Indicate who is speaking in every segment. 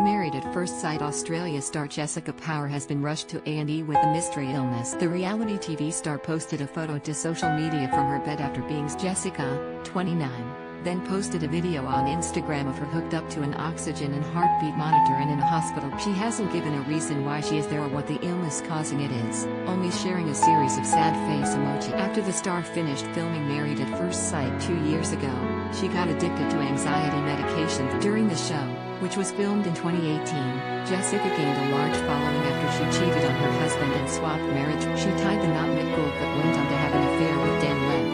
Speaker 1: Married at First Sight Australia star Jessika Power has been rushed to A&E with a mystery illness. The reality TV star posted a photo to social media from her bed after being Jessika, 29, then posted a video on Instagram of her hooked up to an oxygen and heartbeat monitor and in a hospital. She hasn't given a reason why she is there or what the illness causing it is, only sharing a series of sad face emoji. After the star finished filming Married at First Sight two years ago, she got addicted to anxiety medication during the show which was filmed in 2018, Jessika gained a large following after she cheated on her husband and swapped marriage. She tied the knot Mick Gould but went on to have an affair with Dan Webb.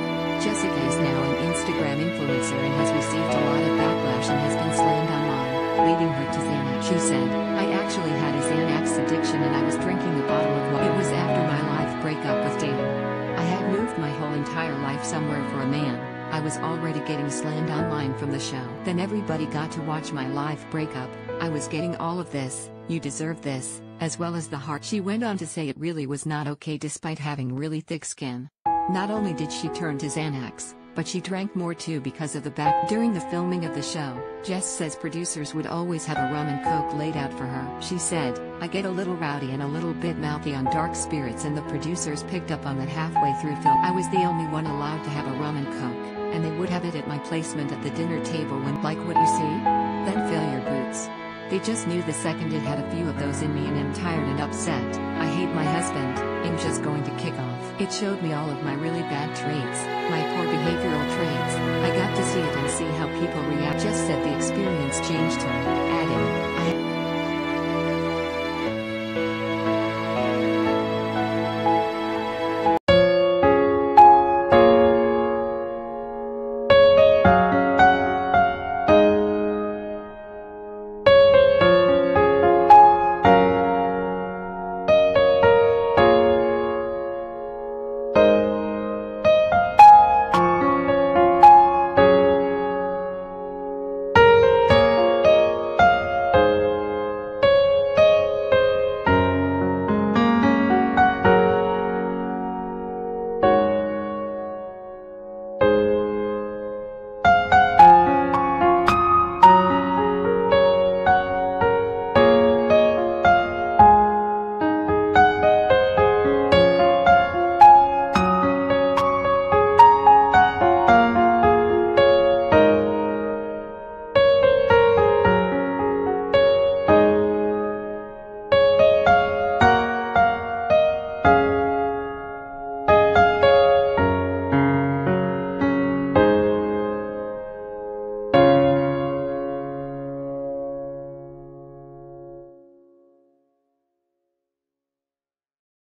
Speaker 1: Jessika is now an Instagram influencer and has received a lot of backlash and has been slammed online, leading her to Xanax. She said, I actually had a Xanax addiction and I was drinking a bottle of wine. It was after my life breakup with Dan. I had moved my whole entire life somewhere for a man. I was already getting slammed online from the show. Then everybody got to watch my live breakup. I was getting all of this, you deserve this, as well as the heart. She went on to say it really was not okay despite having really thick skin. Not only did she turn to Xanax, but she drank more too because of the back. During the filming of the show, Jess says producers would always have a rum and coke laid out for her. She said, I get a little rowdy and a little bit mouthy on dark spirits and the producers picked up on that halfway through film. I was the only one allowed to have a rum and coke and they would have it at my placement at the dinner table when like what you see? Then fill your boots. They just knew the second it had a few of those in me and I'm tired and upset. I hate my husband, I'm just going to kick off. It showed me all of my really bad traits,